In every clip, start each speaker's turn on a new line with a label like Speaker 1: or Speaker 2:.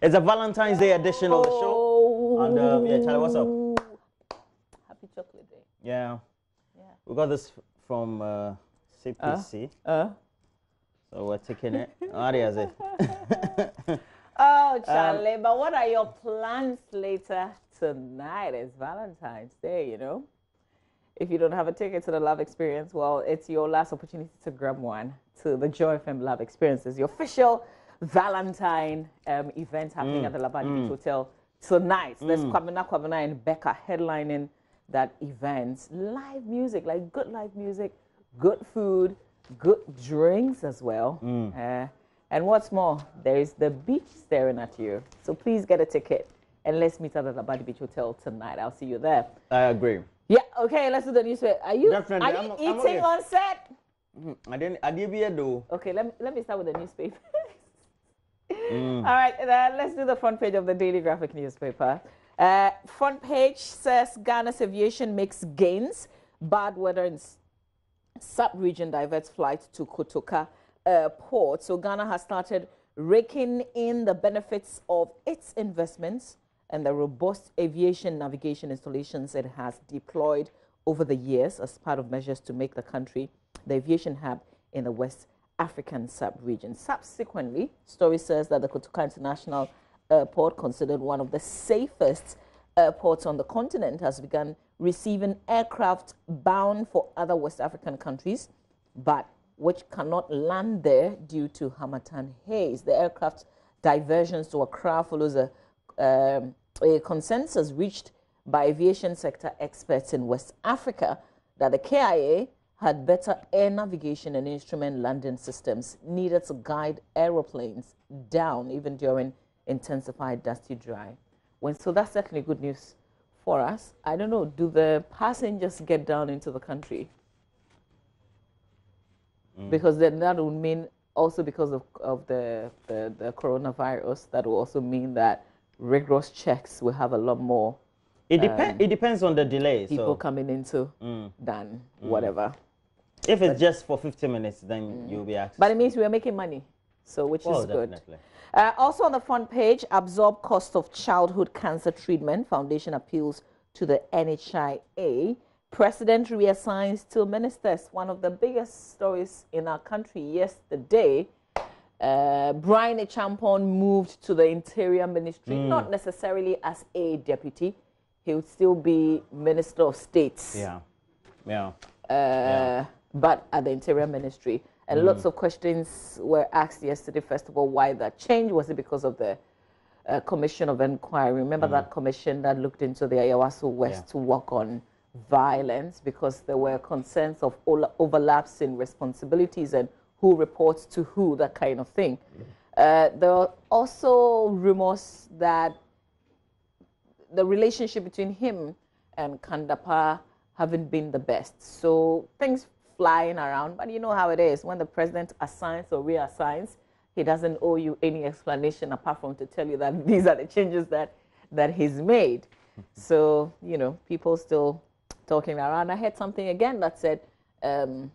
Speaker 1: It's a Valentine's Day edition of the show. And um, yeah, Charlie, what's up?
Speaker 2: Happy Chocolate Day.
Speaker 1: Yeah.
Speaker 2: Yeah.
Speaker 1: We got this from uh, CPC.
Speaker 2: Uh.
Speaker 1: So we're taking it. You?
Speaker 2: Oh, Charlie, but what are your plans later tonight? It's Valentine's Day, you know. If you don't have a ticket to the Love Experience, well, it's your last opportunity to grab one to the Joy FM Love Experience. It's the official Valentine um, event happening at the mm, Labadi Beach mm. Hotel tonight. There's mm. Kwabena Kwabena and Becca headlining that event. Live music, like good live music, good food, good drinks as well. Uh, and what's more, there is the beach staring at you. So please get a ticket and let's meet at the Labadi Beach Hotel tonight. I'll see you there.
Speaker 1: I agree.
Speaker 2: Yeah, okay, let's do the newspaper. Are you,
Speaker 1: Definitely,
Speaker 2: are you
Speaker 1: I'm- I'm
Speaker 2: eating
Speaker 1: okay.
Speaker 2: on set? Mm-hmm.
Speaker 1: I didn't. I did do.
Speaker 2: Okay, let me, let me start with the newspaper.
Speaker 1: Mm.
Speaker 2: All right, uh, let's do the front page of the Daily Graphic newspaper. Uh, front page says Ghana's aviation makes gains. Bad weather in sub-region diverts flight to Kotoka uh, port. So Ghana has started raking in the benefits of its investments and the robust aviation navigation installations it has deployed over the years as part of measures to make the country the aviation hub in the West African sub-region. Subsequently, story says that the Kotoka International Airport, considered one of the safest airports on the continent, has begun receiving aircraft bound for other West African countries, but which cannot land there due to harmattan haze. The aircraft diversions to Accra follows a, um, a consensus reached by aviation sector experts in West Africa that the KIA had better air navigation and instrument landing systems needed to guide aeroplanes down even during intensified dusty dry. When, so that's certainly good news for us. I don't know, do the passengers get down into the country? Mm. Because then that would mean also because of, of the, the, the coronavirus, that will also mean that rigorous checks will have a lot more
Speaker 1: It depends. Um, it depends on the delay.
Speaker 2: people
Speaker 1: So
Speaker 2: coming into mm. than mm. whatever.
Speaker 1: If it's just for 50 minutes, then you'll be asked.
Speaker 2: But it means we are making money, so which
Speaker 1: well,
Speaker 2: is good.
Speaker 1: definitely.
Speaker 2: Uh, also on the front page, absorb cost of childhood cancer treatment. Foundation appeals to the NHIA. President reassigns two ministers. One of the biggest stories in our country yesterday. Uh, Brian Acheampong moved to the Interior Ministry, not necessarily as a deputy. He would still be Minister of States
Speaker 1: Yeah. Yeah.
Speaker 2: uh, but at the Interior Ministry. And lots of questions were asked yesterday. First of all, why that change? Was it because of the uh, Commission of Inquiry? Remember that commission that looked into the Ayawaso West
Speaker 1: Yeah.
Speaker 2: to work on violence because there were concerns of overlaps in responsibilities and who reports to who, that kind of thing. Uh, there are also rumors that the relationship between him and Kan-Dapaah haven't been the best. So things flying around, but you know how it is. When the president assigns or reassigns, he doesn't owe you any explanation apart from to tell you that these are the changes that that he's made. so you know, people still talking around. I heard something again that said, um,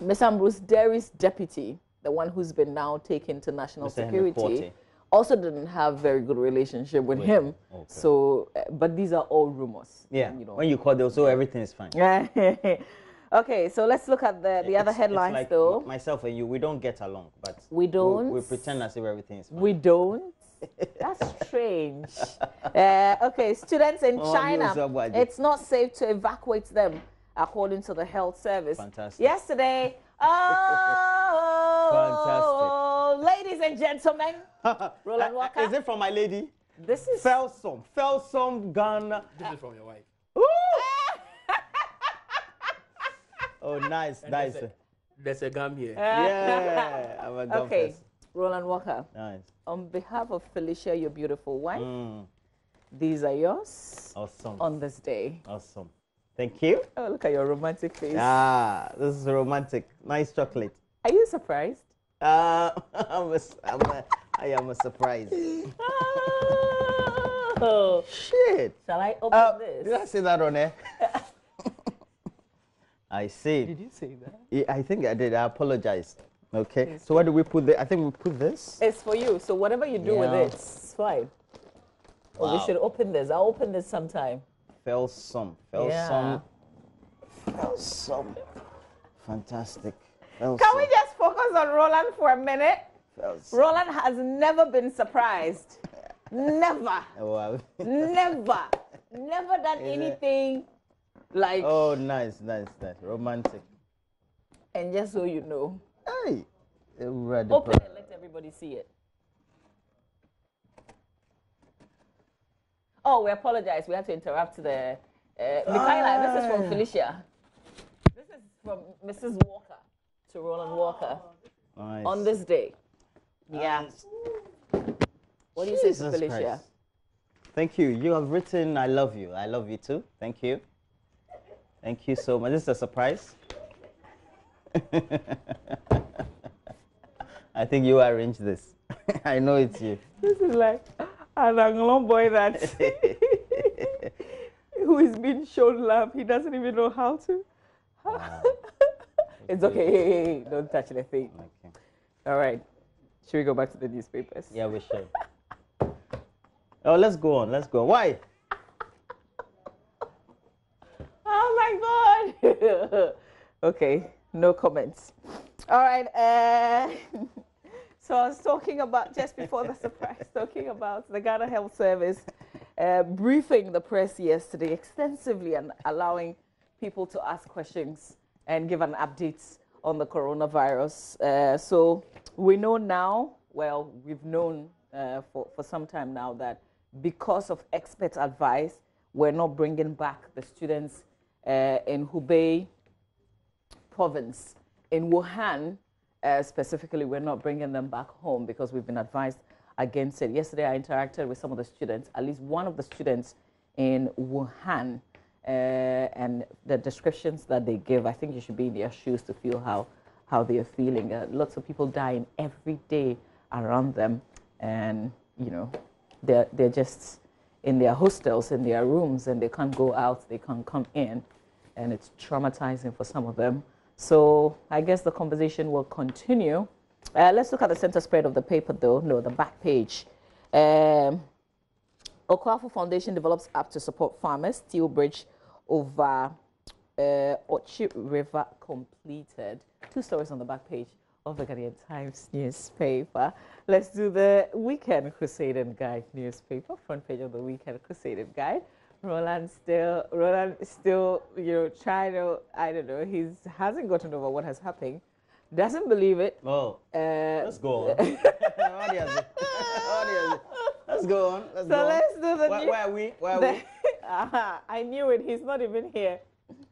Speaker 2: Ms. Ambrose Dery's deputy, the one who's been now taken to national
Speaker 1: Mr.
Speaker 2: Security, also didn't have very good relationship with, him.
Speaker 1: Okay.
Speaker 2: So, uh, but these are all rumors.
Speaker 1: Yeah.
Speaker 2: You know.
Speaker 1: When you call, they'll say everything is fine.
Speaker 2: okay, so let's look at the, the other
Speaker 1: It's- it's
Speaker 2: headlines,
Speaker 1: like
Speaker 2: though.
Speaker 1: Myself and you, we don't get along, but
Speaker 2: We don't?
Speaker 1: We, pretend as if everything is fine.
Speaker 2: We don't. That's strange. Uh, okay, students in
Speaker 1: Oh,
Speaker 2: China, it's not safe to evacuate them, according to the health service.
Speaker 1: Fantastic.
Speaker 2: Yesterday, oh, Fantastic. ladies and gentlemen, Roland
Speaker 1: Uh,
Speaker 2: Walker.
Speaker 1: Is it from my lady?
Speaker 2: this is
Speaker 1: Felsom. Felsom, Ghana.
Speaker 3: This is from your wife.
Speaker 1: Oh, nice, nice.
Speaker 3: There's a, there's a gum here.
Speaker 1: Yeah, I'm a dumb
Speaker 2: okay.
Speaker 1: person.
Speaker 2: Roland Walker.
Speaker 1: Nice.
Speaker 2: On behalf of Felicia, your beautiful wife,
Speaker 1: Mm,
Speaker 2: these are yours
Speaker 1: awesome.
Speaker 2: on this day.
Speaker 1: Awesome. Thank you.
Speaker 2: Oh, look at your romantic face.
Speaker 1: Ah, this is romantic. Nice chocolate.
Speaker 2: Are you surprised?
Speaker 1: Uh, I'm a, I'm a, I am a surprise.
Speaker 2: Oh,
Speaker 1: Shit.
Speaker 2: shall I open
Speaker 1: Uh, did I say that on air? I see.
Speaker 2: Did you say that?
Speaker 1: I think I did. I apologize. Okay. So where do we put the? I think we put this.
Speaker 2: It's for you. So whatever you do with it, it's fine. Wow. Oh, we should open this. I'll open this sometime.
Speaker 1: Fell some. Fell
Speaker 2: Yeah.
Speaker 1: some. Fell some. Fantastic. Fell
Speaker 2: Can
Speaker 1: some.
Speaker 2: we just focus on Roland for a minute? Roland has never been surprised. Never. Never. Never done
Speaker 1: Is it?
Speaker 2: Like.
Speaker 1: oh, nice, nice, nice. Romantic.
Speaker 2: And just so you know,
Speaker 1: Hey. Ready.
Speaker 2: open it, let everybody see it. Oh, we apologize. We had to interrupt the. Uh, Michaela, this is from Felicia. This is from Mrs. Walker to Roland Walker
Speaker 1: Nice.
Speaker 2: on this day. Yeah. What do you say to Felicia?
Speaker 1: Christ. Thank you. You have written, I love you. I love you too. Thank you. Thank you so much. This is a surprise. I think you arranged this. I know it's you.
Speaker 2: This is like an Anglon boy that who is being shown love. He doesn't even know how to. it's okay. Hey, hey, hey, don't touch the thing.
Speaker 1: Okay.
Speaker 2: All right. Should we go back to the newspapers?
Speaker 1: Yeah, we should. Oh, let's go on. Let's go. Why?
Speaker 2: Oh my God. okay. No comments. All right. Uh, so I was talking about just before the surprise, talking about the Ghana Health Service uh, briefing the press yesterday extensively and allowing people to ask questions and give an update on the coronavirus. Uh, so we know now, well, we've known uh, for, for some time now that because of expert advice, we're not bringing back the students uh, in Hubei province. In Wuhan, uh, specifically, we're not bringing them back home because we've been advised against it. Yesterday, I interacted with some of the students, at least one of the students in Wuhan, uh, and the descriptions that they give, I think you should be in their shoes to feel how, how they are feeling. Uh, lots of people dying every day around them, and, you know, they're, they're just in their hostels, in their rooms, and they can't go out, they can't come in, and it's traumatizing for some of them. So I guess the conversation will continue. Uh, let's look at the center spread of the paper, though. No, the back page. Um, Foundation develops app to support farmers. Steel bridge over uh, Ochi River completed. Two stories on the back page of the Ghanaian Times newspaper. Let's do the Weekend Crusading Guide newspaper. Front page of the Weekend Crusading Guide. Roland still, Roland still, you know, trying to, I don't know, he's hasn't gotten over what has happened. Doesn't believe it.
Speaker 1: Oh,
Speaker 2: Uh,
Speaker 1: let's go on. Let's go on. Let's
Speaker 2: So
Speaker 1: go on.
Speaker 2: let's do the
Speaker 1: Where, where are we? Where are
Speaker 2: The-
Speaker 1: we?
Speaker 2: Aha, I knew it. He's not even here.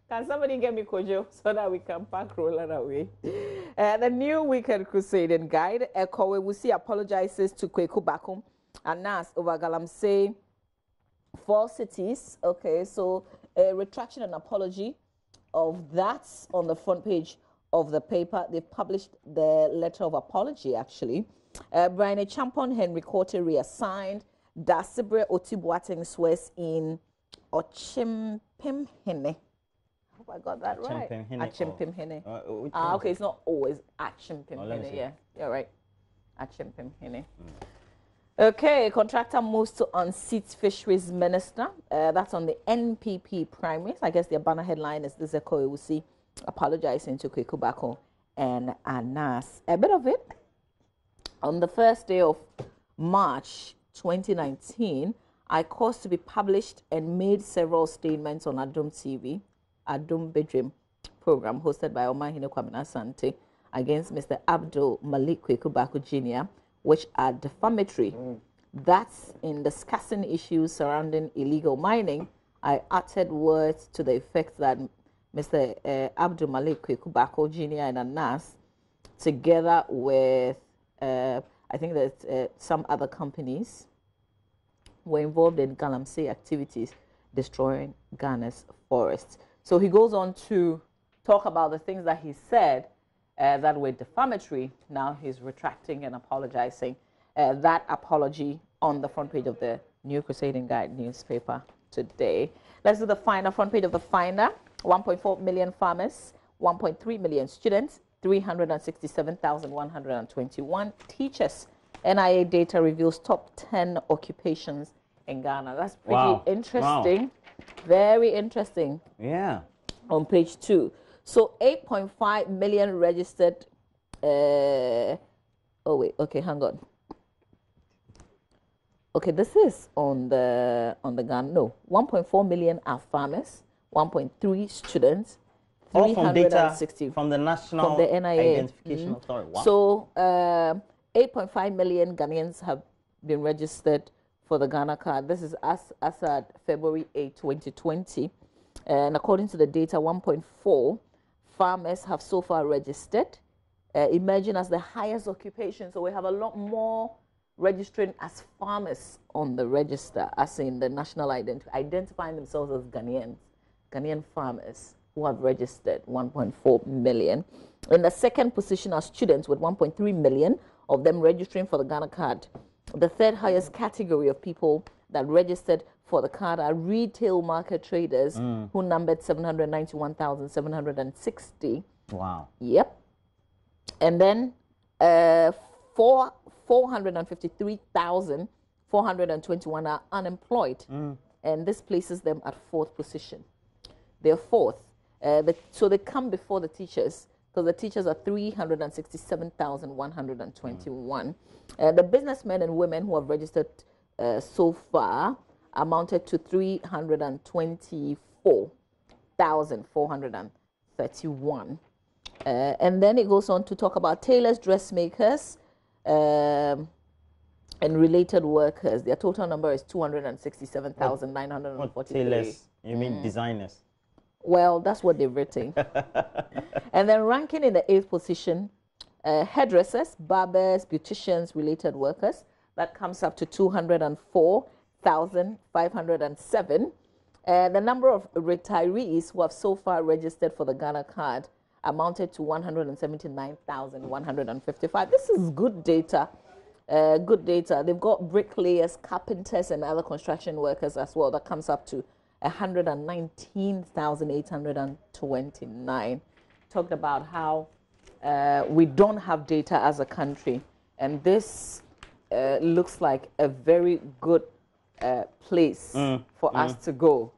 Speaker 2: Can somebody get me Kojo so that we can pack Roland away? Uh, the new Weekend Crusading Guide, Ekowe Wusi apologizes to Kweku Baako and Anas over Galamsey, four cities. Okay, so a retraction and apology of that on the front page of the paper. They've published the letter of apology, actually. Uh, Brian Champon Henry Quartey reassigned. Daasebre Oti Boateng swears in Ochimpimhene. I hope I got that right.
Speaker 1: Achimpimhene,
Speaker 2: Achimpimhene.
Speaker 1: Uh, uh,
Speaker 2: Ah, okay, it's not always
Speaker 1: Oh,
Speaker 2: Achimpimhene.
Speaker 1: see.
Speaker 2: Yeah, you're right. Achimpimhene. Okay, contractor moves to unseat fisheries minister. Uh, that's on the NPP primaries. I guess their banner headline is this Eko Ewusi apologizing to Kweku Baako and Anas. A bit of it. On the first day of March 2019, I caused to be published and made several statements on Adom TV, Adom Bedrim program hosted by Omanhene Kwamina Sante against Mr. Abdul Malik Kweku Baako Jr., which are defamatory. That's in discussing issues surrounding illegal mining. I uttered words to the effect that Mr. Uh, Abdul Malik Kweku Jr. and Anas together with uh, I think that uh, some other companies were involved in Galamsey activities destroying Ghana's forests. So he goes on to talk about the things that he said uh, that were defamatory. Now he's retracting and apologizing. Uh, that apology on the front page of the New Crusading Guide newspaper today. Let's do the Finder, front page of the Finder. 1.4 million farmers, 1.3 million students, 367,121 teachers. NIA data reveals top 10 occupations in Ghana. That's pretty
Speaker 1: Wow. Wow.
Speaker 2: interesting. Very interesting
Speaker 1: Yeah.
Speaker 2: on page two. So 8.5 million registered. Uh, oh wait, okay, hang on. Okay, this is on the on the gun. No, 1.4 million are farmers. 1.3 students.
Speaker 1: All from data
Speaker 2: 360
Speaker 1: from the National
Speaker 2: from the NIA.
Speaker 1: Identification Authority. Wow.
Speaker 2: So, um 8.5 million Ghanaians have been registered for the Ghana card. This is as, as at February 8, 2020. And according to the data, 1.4 farmers have so far registered, uh, emerging as the highest occupation. So we have a lot more registering as farmers on the register, as in the national identity, identifying themselves as Ghanaians, Ghanaian farmers who have registered 1.4 million. In the second position are students with 1.3 million of them registering for the Ghana card. The third highest category of people that registered for the card are retail market traders who numbered 791,760.
Speaker 1: wow.
Speaker 2: Yep. And then uh, four, 453,421 are unemployed. And this places them at fourth position. They're fourth. Uh, the, so they come before the teachers because the teachers are 367,121. Uh, the businessmen and women who have registered uh, so far amounted to 324,431. Uh, and then it goes on to talk about tailors, dressmakers, um, and related workers. Their total number is
Speaker 1: What
Speaker 2: 267,943.
Speaker 1: tailors? You
Speaker 2: Mm.
Speaker 1: mean designers?
Speaker 2: Well, that's what they've written. and then ranking in the eighth position, uh, hairdressers, barbers, beauticians, related workers. That comes up to 204,507. Uh, the number of retirees who have so far registered for the Ghana card amounted to 179,155. This is good data. Uh, good data. They've got bricklayers, carpenters, and other construction workers as well. That comes up to 119,829. Talked about how uh, we don't have data as a country, and this uh, looks like a very good uh, place for us to go.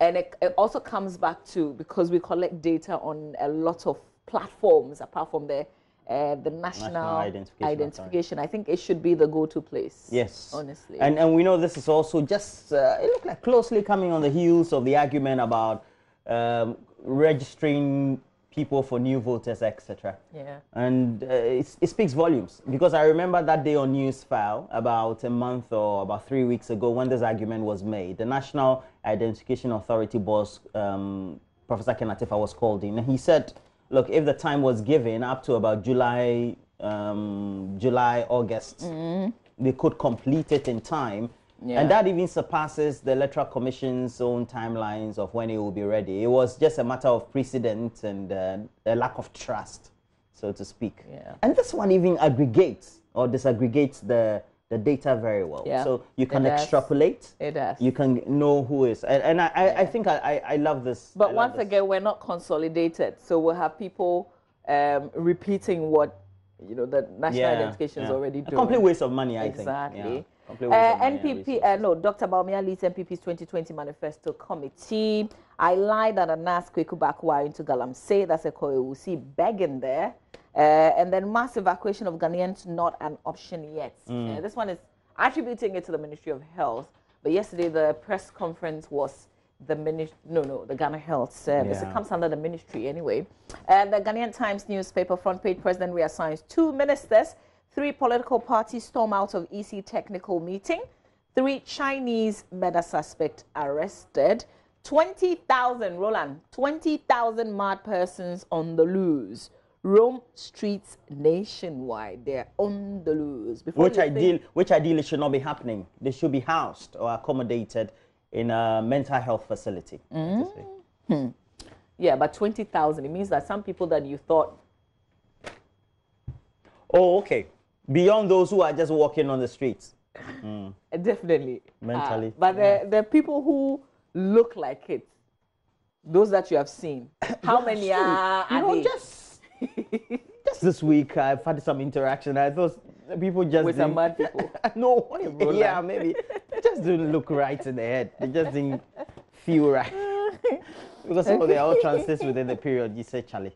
Speaker 2: And it, it also comes back to because we collect data on a lot of platforms apart from the uh, the national,
Speaker 1: National Identification
Speaker 2: identification. I think it should be the go-to place.
Speaker 1: Yes.
Speaker 2: honestly.
Speaker 1: And and we know this is also just uh, it looked like closely coming on the heels of the argument about um, registering people for new voters, etc.
Speaker 2: yeah.
Speaker 1: And uh, it, it speaks volumes because I remember that day on News File about a month or about three weeks ago when this argument was made. The National Identification Authority boss, um, Professor Ken Attafuah, was called in and he said, look, if the time was given up to about July, um, July, August, they could complete it in time.
Speaker 2: Yeah.
Speaker 1: And that even surpasses the Electoral Commission's own timelines of when it will be ready. It was just a matter of precedent and uh, a lack of trust, so to speak.
Speaker 2: Yeah.
Speaker 1: And this one even aggregates or disaggregates the, the data very well.
Speaker 2: Yeah,
Speaker 1: So you
Speaker 2: it
Speaker 1: can
Speaker 2: does.
Speaker 1: extrapolate.
Speaker 2: It does.
Speaker 1: You can know who is. And, and I, I, I think I, I, love this.
Speaker 2: But once
Speaker 1: this.
Speaker 2: again, we're not consolidated, so we'll have people um, repeating what you know the national identification is
Speaker 1: yeah.
Speaker 2: already
Speaker 1: A complete waste of money, I think.
Speaker 2: Exactly.
Speaker 1: Yeah.
Speaker 2: Uh,
Speaker 1: and
Speaker 2: NPP, uh, no, Dr. Bawumia leads NPP's 2020 Manifesto Committee. I lied that an ask Kweku Baako into Galamsey. That's a see begging there. Uh, and then mass evacuation of Ghanaians not an option yet.
Speaker 1: Mm.
Speaker 2: Uh, this one is attributing it to the Ministry of Health. But yesterday the press conference was the ministry, no, no, the Ghana Health Service. It comes under the ministry anyway. And the Ghanaian Times newspaper front page president reassigns two ministers. Three political parties storm out of EC technical meeting. Three Chinese murder suspect arrested. 20,000, Roland, 20,000 mad persons on the loose. Rome streets nationwide. They're on the loose. Before
Speaker 1: which ideal which ideally should not be happening. They should be housed or accommodated in a mental health facility.
Speaker 2: Mm.
Speaker 1: speak.
Speaker 2: Yeah, but 20,000. It means that some people that you thought
Speaker 1: Oh, okay. Beyond those who are just walking on the streets.
Speaker 2: Uh, Definitely.
Speaker 1: Mentally,
Speaker 2: Uh, but the, the people who look like it, those that you have seen, how many are,
Speaker 1: you know,
Speaker 2: they?
Speaker 1: just just this week, I've had some interaction. I thought people just
Speaker 2: With some mad people.
Speaker 1: no, yeah, maybe they just didn't look right in the head. They just didn't feel right because some of they all translates within the period. You say, Charlie.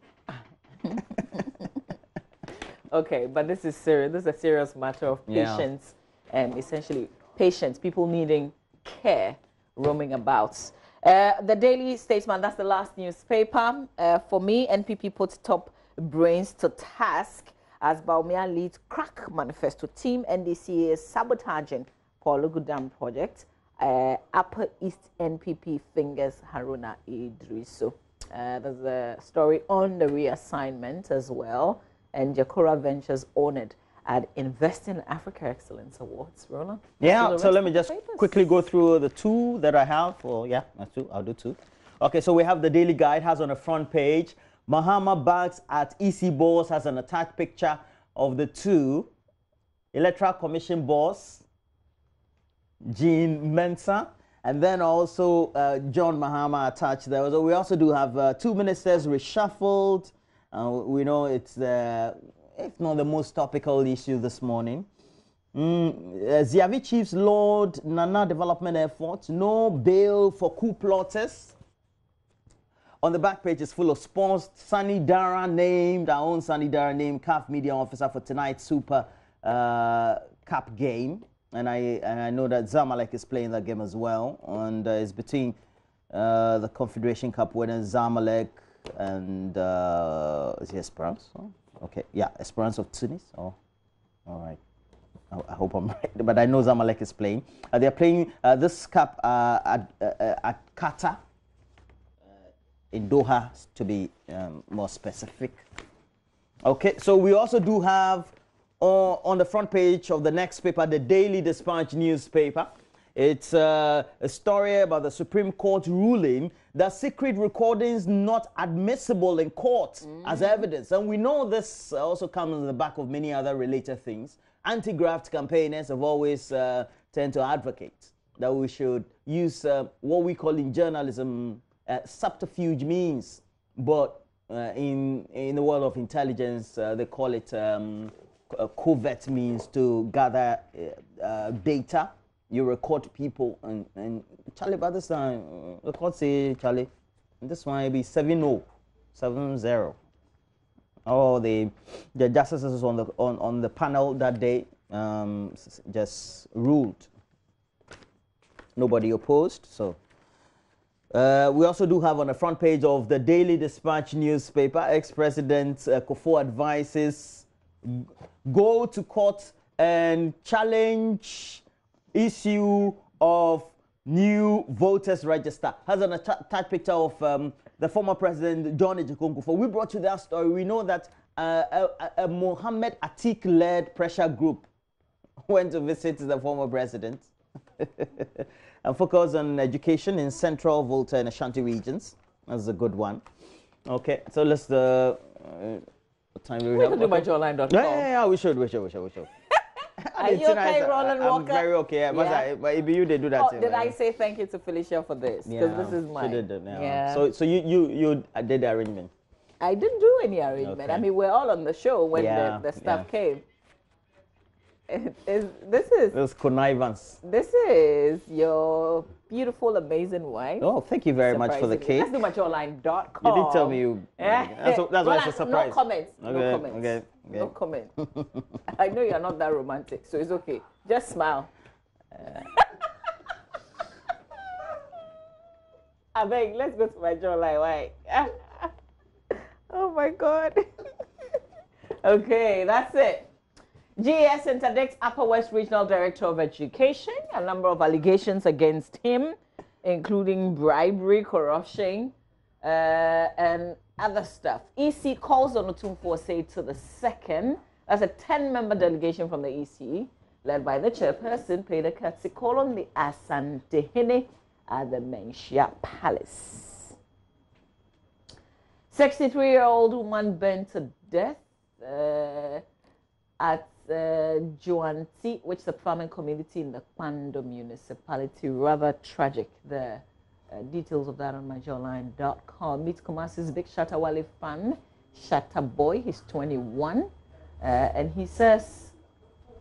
Speaker 2: Okay, but this is serious. This is a serious matter of
Speaker 1: Yeah.
Speaker 2: patients, and essentially patients, people needing care, roaming about. Uh, the Daily Statesman, that's the last newspaper. Uh, for me, NPP puts top brains to task as Bawumia leads crack manifesto team. NDC is sabotaging Pwalugu Dam project. Uh, Upper East NPP fingers Haruna Iddrisu. Uh, there's a story on the reassignment as well. And Jakura Ventures honored at Invest in Africa Excellence Awards. Roland?
Speaker 1: Yeah, so let me just
Speaker 2: papers.
Speaker 1: quickly go through the two that I have. Or yeah, that's two. I'll do two. Okay, so we have the Daily Guide has on the front page. Mahama Banks at EC boss has an attached picture of the two Electoral Commission boss, Jean Mensa, and then also uh, John Mahama attached there. So we also do have uh, two ministers reshuffled. Uh, we know it's the, if not the most topical issue this morning. Mm, uh, Ziavi Chiefs Lord Nana development efforts, no bail for coup plotters. On the back page is full of sports. Sannie Daara named, our own Sannie Daara named CAF media officer for tonight's Super uh, Cup game. And I, and I know that Zamalek is playing that game as well. And uh, it's between uh, the Confederation Cup winner Zamalek and uh, is it Esperance? Oh, okay, yeah, Esperance of Tunis. Oh, all right. I- hope I'm right, but I know Zamalek is playing. Uh, they're playing uh, this cup uh, at, uh, uh, at Qatar, in Doha, to be um, more specific. Okay, so we also do have uh, on the front page of the next paper, the Daily Dispatch newspaper. It's uh, a story about the Supreme Court ruling that secret recordings not admissible in court as evidence. And we know this also comes on the back of many other related things. Anti-graft campaigners have always uh, tend to advocate that we should use uh, what we call in journalism uh, subterfuge means, but uh, in in the world of intelligence, uh, they call it um, co- covert means to gather uh, data. You record people, and, and Charlie, by this time, uh, record say Charlie, this one be 7 0, 7 0. Oh, the the justices on the on, on the panel that day um, just ruled. Nobody opposed, so uh, we also do have on the front page of the Daily Dispatch newspaper, ex-president uh, Kufuor advises go to court and challenge issue of new voters register. Has an attached picture of um, the former president John Kufuor. We brought you that story. We know that uh, a, a- Mohammed Atik-led pressure group went to visit the former president and focus on education in central Volta and Ashanti regions. That's a good one. Okay, so let's the uh, what time do we
Speaker 2: We
Speaker 1: have?
Speaker 2: can do my
Speaker 1: Okay.
Speaker 2: joyonline.com.
Speaker 1: Yeah, yeah, yeah, we should, we should, we should, we should.
Speaker 2: Are you okay, Roland
Speaker 1: I'm
Speaker 2: Walker?
Speaker 1: very okay. Yeah, but,
Speaker 2: Yeah.
Speaker 1: I, but if you they do that.
Speaker 2: Oh,
Speaker 1: thing,
Speaker 2: did
Speaker 1: right?
Speaker 2: I say thank you to Felicia for this? Because
Speaker 1: Yeah,
Speaker 2: this is mine.
Speaker 1: she did it, yeah.
Speaker 2: Yeah.
Speaker 1: So, so you, you, you did the arrangement.
Speaker 2: I didn't do any arrangement. I mean, we're all on the show when the, the stuff came. It is, this is
Speaker 1: was connivance.
Speaker 2: this is your beautiful, amazing wife.
Speaker 1: Oh, thank you very much for the cake.
Speaker 2: Do my joyonline.com.
Speaker 1: You didn't tell me you.
Speaker 2: Yeah.
Speaker 1: That's, that's why it's a surprise.
Speaker 2: No comments. no
Speaker 1: Okay,
Speaker 2: comments.
Speaker 1: okay,
Speaker 2: No
Speaker 1: okay.
Speaker 2: comment. I know you're not that romantic, so it's okay. Just smile. Uh. I beg, let's go to my joyonline. Why? oh my God. okay, that's it. GES interdicts Upper West Regional Director of Education. A number of allegations against him, including bribery, corruption, uh, and other stuff. EC calls on Otumfuo say to the second. That's a 10 member delegation from the EC, led by the chairperson, Peter Katsi, call on the Asantehene at the Manhyia Palace. 63 year old woman burned to death uh, at uh, Juanti, which is a farming community in the Kwando municipality. Rather tragic there. Uh, details of that on myjoyonline.com. Meet Kumasi's Big Shatta Wale fan Shatta Boy. He's 21. Uh, and he says,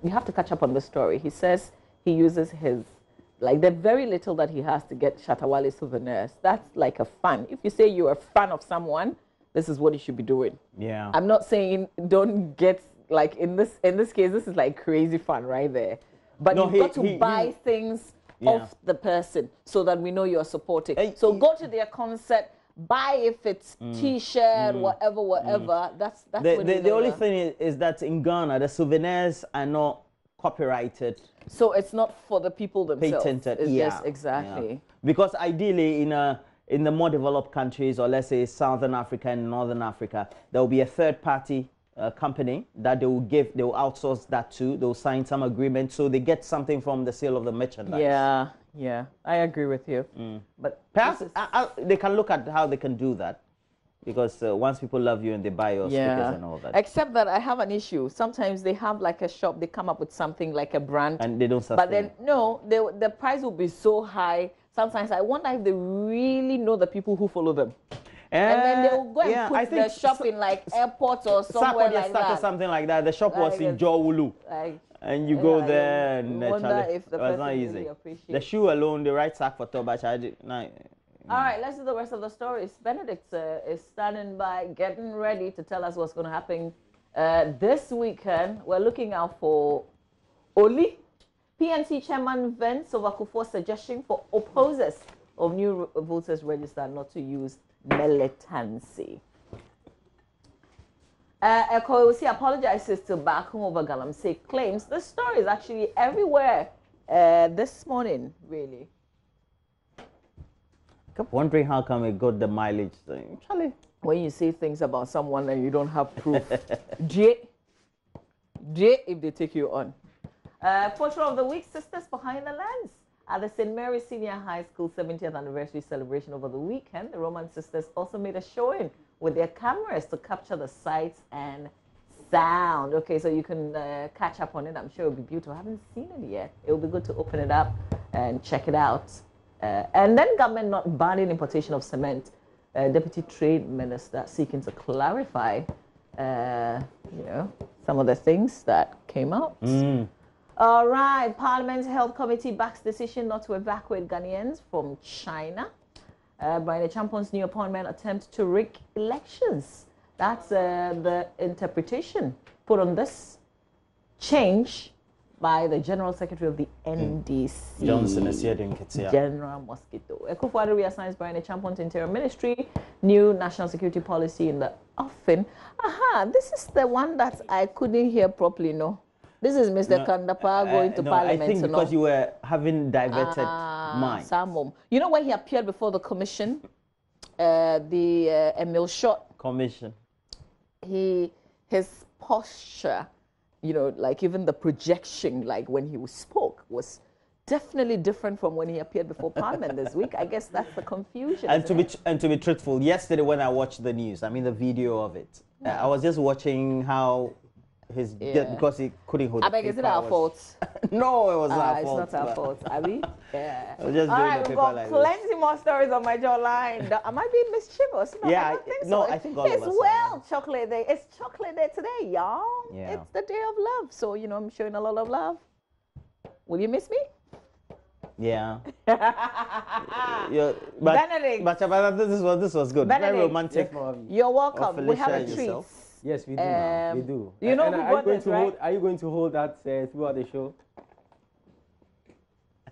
Speaker 2: you have to catch up on the story. He says he uses his, like the very little that he has to get Shatta Wale souvenirs. That's like a fan. If you say you're a fan of someone, this is what you should be doing.
Speaker 1: Yeah.
Speaker 2: I'm not saying don't get like in this in this case this is like crazy fun right there. But
Speaker 1: No,
Speaker 2: you've
Speaker 1: he-
Speaker 2: got to
Speaker 1: he-
Speaker 2: buy
Speaker 1: he-
Speaker 2: things
Speaker 1: Yeah.
Speaker 2: off the person so that we know you're supporting. So go to their concert, buy if it's mm. t-shirt, mm. whatever, whatever. Mm. That's that's
Speaker 1: the the, the only thing is, is that in Ghana, the souvenirs are not copyrighted,
Speaker 2: So it's not for the people themselves.
Speaker 1: patented.
Speaker 2: It's
Speaker 1: yeah.
Speaker 2: just exactly.
Speaker 1: yeah. Because ideally, in a in the more developed countries, or let's say Southern Africa and Northern Africa, there will be a third party uh, company that they will give, they will outsource that to. They will sign some agreement, so they get something from the sale of the merchandise.
Speaker 2: Yeah, yeah. I agree with you. But
Speaker 1: Perhaps
Speaker 2: is-
Speaker 1: I, I, they can look at how they can do that, because uh, once people love you and they buy your stickers and all that,
Speaker 2: Except that I have an issue. Sometimes they have like a shop, they come up with something like a brand,
Speaker 1: and they don't sustain.
Speaker 2: but then no, they, the price will be so high. Sometimes I wonder if they really know the people who follow them, and then they will go and
Speaker 1: yeah, I
Speaker 2: put the shop in like airport or somewhere like that.
Speaker 1: something like that. The shop was
Speaker 2: Like
Speaker 1: in
Speaker 2: a-
Speaker 1: Jowulu.
Speaker 2: Like,
Speaker 1: And you go there and uh,
Speaker 2: wonder if the
Speaker 1: was not
Speaker 2: person
Speaker 1: easy.
Speaker 2: really appreciates-
Speaker 1: the shoe alone, the right sack for Toba charge. No,
Speaker 2: All right, let's do the rest of the stories. Benedict uh, is standing by, getting ready to tell us what's going to happen uh, this weekend. We're looking out for Oli, PNC Chairman Vince Ovakufo's suggestion for opposers of new voters register not to use militancy. Uh, Ekoyosi apologizes to Bakum over Galamsey claims the story is actually everywhere uh, this morning, really.
Speaker 1: I kept wondering how come it got the mileage thing. Charlie,
Speaker 2: when you say things about someone and you don't have proof. J, J if they take you on. Uh, Photo of the week, Sisters Behind the Lens. At the St. Mary's Senior High School 70th anniversary celebration over the weekend, the Roman sisters also made a showing with their cameras to capture the sights and sound. Okay, so you can uh, catch up on it. I'm sure it'll be beautiful. I haven't seen it yet. It'll be good to open it up and check it out. Uh, and then government not banning importation of cement. Uh, Deputy Trade Minister seeking to clarify, uh, you know, some of the things that came out. All right, Parliament's Health Committee backs decision not to evacuate Ghanaians from China. Uh, Brian Champon's new appointment attempt to rig elections. That's uh, the interpretation put on this change by the General Secretary of the NDC.
Speaker 1: Johnson Asiedu Nketia.
Speaker 2: General Mosquito. Akufo-Addo reassigns Brian to Interior Ministry, new national security policy in the offing. Aha, this is the one that I couldn't hear properly, no? This is Mr. Kan-Dapaah going to
Speaker 1: no,
Speaker 2: Parliament.
Speaker 1: I think
Speaker 2: no?
Speaker 1: because you were having diverted
Speaker 2: Ah,
Speaker 1: mind.
Speaker 2: Samum. You know when he appeared before the commission, uh, the uh, Emile Short,
Speaker 1: Commission.
Speaker 2: he his posture, you know, like even the projection, like when he spoke, was definitely different from when he appeared before Parliament this week. I guess that's the confusion.
Speaker 1: And to be and to be truthful, yesterday when I watched the news, I mean the video of it, uh, I was just watching how his
Speaker 2: Yeah.
Speaker 1: because he couldn't hold.
Speaker 2: I
Speaker 1: the
Speaker 2: beg, is it our
Speaker 1: was-
Speaker 2: fault?
Speaker 1: no, it was
Speaker 2: Ah,
Speaker 1: our
Speaker 2: it's
Speaker 1: fault.
Speaker 2: not our
Speaker 1: but-
Speaker 2: fault, Abby. Yeah.
Speaker 1: I was just
Speaker 2: All
Speaker 1: doing
Speaker 2: right,
Speaker 1: the
Speaker 2: we've
Speaker 1: paper
Speaker 2: got
Speaker 1: like this.
Speaker 2: plenty more stories on my joyonline. Do- Am I being mischievous? No,
Speaker 1: Yeah,
Speaker 2: I don't think
Speaker 1: no,
Speaker 2: so.
Speaker 1: I think all of
Speaker 2: it's
Speaker 1: us are.
Speaker 2: well chocolate day. It's chocolate day today, y'all.
Speaker 1: Yeah.
Speaker 2: It's the day of love. So, you know, I'm showing a lot of love. Will you miss me?
Speaker 1: Yeah. yeah but,
Speaker 2: Benedict.
Speaker 1: But, but this was this was good. Very romantic.
Speaker 4: Yes, Mom.
Speaker 2: You're welcome. We have a
Speaker 1: and
Speaker 2: treat.
Speaker 1: yourself.
Speaker 4: Yes, we do.
Speaker 2: Um,
Speaker 4: we do.
Speaker 2: you know
Speaker 4: And
Speaker 2: who
Speaker 4: are
Speaker 2: got
Speaker 4: you going
Speaker 2: this,
Speaker 4: to
Speaker 2: right?
Speaker 4: hold? Are you going to hold that uh, throughout the show?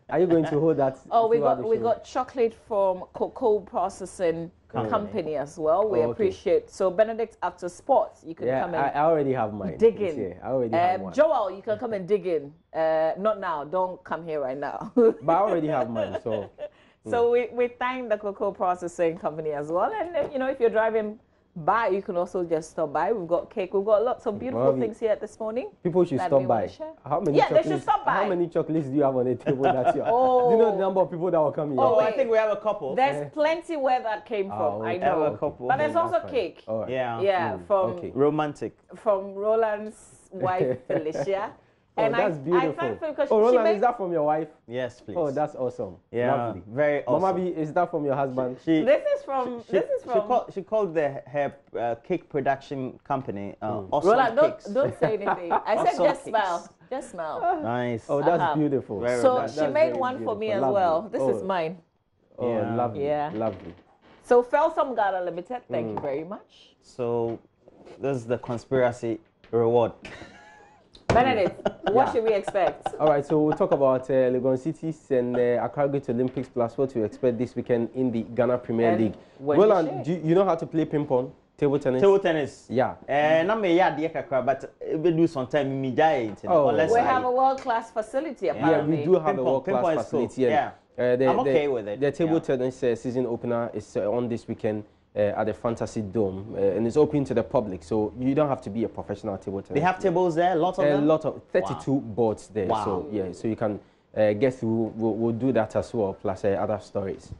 Speaker 4: Are you going to hold that?
Speaker 2: Oh, we got we got chocolate from cocoa processing company, as well. We
Speaker 4: Oh, okay.
Speaker 2: appreciate. So Benedict, after sports, you can
Speaker 4: Yeah,
Speaker 2: come
Speaker 4: I,
Speaker 2: and
Speaker 4: I already have mine.
Speaker 2: dig in.
Speaker 4: I already have
Speaker 2: Um,
Speaker 4: one.
Speaker 2: Joel, you can come and dig in. Uh, not now. Don't come here right now.
Speaker 4: But I already have mine. So
Speaker 2: so we, we thank the cocoa processing company as well. And uh, you know, if you're driving by, you can also just stop by. We've got cake. We've got lots of beautiful
Speaker 4: Well, we-
Speaker 2: things here this morning.
Speaker 4: people should stop by. How many?
Speaker 2: Yeah, they should
Speaker 4: chocolates,
Speaker 2: stop by.
Speaker 4: How many chocolates do you have on the table that you? Oh. Do you know the number of people that will come here?
Speaker 2: Oh,
Speaker 1: Oh, I think we have a couple.
Speaker 2: There's eh. plenty where that came ah, from.
Speaker 4: Oh,
Speaker 2: I know.
Speaker 1: Have a couple.
Speaker 2: But there's also
Speaker 4: fine.
Speaker 2: cake.
Speaker 4: All right.
Speaker 1: yeah.
Speaker 2: Yeah, mm, from
Speaker 4: okay.
Speaker 1: Romantic.
Speaker 2: from Roland's wife Felicia.
Speaker 4: Oh,
Speaker 2: And
Speaker 4: that's
Speaker 2: I
Speaker 4: beautiful.
Speaker 2: thankful because
Speaker 4: oh,
Speaker 2: she made-
Speaker 4: is that from your wife?
Speaker 1: Yes, please.
Speaker 4: Oh, that's awesome.
Speaker 1: yeah,
Speaker 4: Lovely.
Speaker 1: very awesome.
Speaker 4: Mama B, is that from your husband?
Speaker 1: she,
Speaker 2: This is from.
Speaker 1: she,
Speaker 2: this is
Speaker 1: she,
Speaker 2: from.
Speaker 1: called, she called the her uh, cake production company uh, awesome
Speaker 2: Roland,
Speaker 1: cakes.
Speaker 2: don't don't say anything. I said
Speaker 1: Awesome
Speaker 2: just
Speaker 1: cakes.
Speaker 2: smile. Just smile.
Speaker 1: Nice.
Speaker 4: Oh, that's
Speaker 2: Uh-huh.
Speaker 4: beautiful.
Speaker 1: Very
Speaker 2: So
Speaker 1: nice.
Speaker 2: she made
Speaker 4: very
Speaker 2: one for me as
Speaker 4: beautiful.
Speaker 2: well. This
Speaker 4: oh,
Speaker 2: is mine.
Speaker 4: Oh,
Speaker 1: Yeah.
Speaker 4: lovely.
Speaker 2: Yeah.
Speaker 4: Lovely.
Speaker 2: So Felsom Ghana Limited, thank
Speaker 4: Mm.
Speaker 2: you very much.
Speaker 1: So this is the conspiracy reward.
Speaker 2: Benedict, what
Speaker 4: Yeah.
Speaker 2: should we expect?
Speaker 4: All right, so we'll talk about uh, Legon Cities and uh, Accra Great Olympics plus what to expect this weekend in the Ghana Premier
Speaker 2: And
Speaker 4: League.
Speaker 2: when you
Speaker 4: Roland, do you, you know how to play ping pong, table tennis?
Speaker 1: Table tennis.
Speaker 4: Yeah.
Speaker 1: Eh, na me ya adeɛ kakra but we do sometime me jai it.
Speaker 4: Oh.
Speaker 1: Unless
Speaker 2: We
Speaker 1: I,
Speaker 2: have a world class facility apparently.
Speaker 4: Yeah, we do have a
Speaker 1: Ping-pong-
Speaker 4: world class
Speaker 1: is cool.
Speaker 4: facility.
Speaker 1: Yeah.
Speaker 4: uh, the,
Speaker 1: I'm
Speaker 4: the-
Speaker 1: with it,
Speaker 4: The table
Speaker 1: yeah.
Speaker 4: tennis uh, season opener is uh, on this weekend uh, at the Fantasy Dome, uh, and it's open to the public. So you don't have to be a professional table tennis.
Speaker 1: they have tables there, lots of
Speaker 4: a
Speaker 1: them.
Speaker 4: lot of 32 boards there.
Speaker 1: Wow.
Speaker 4: So yeah, so you can uh, get through. We'll, we'll do that as well, plus uh, other stories.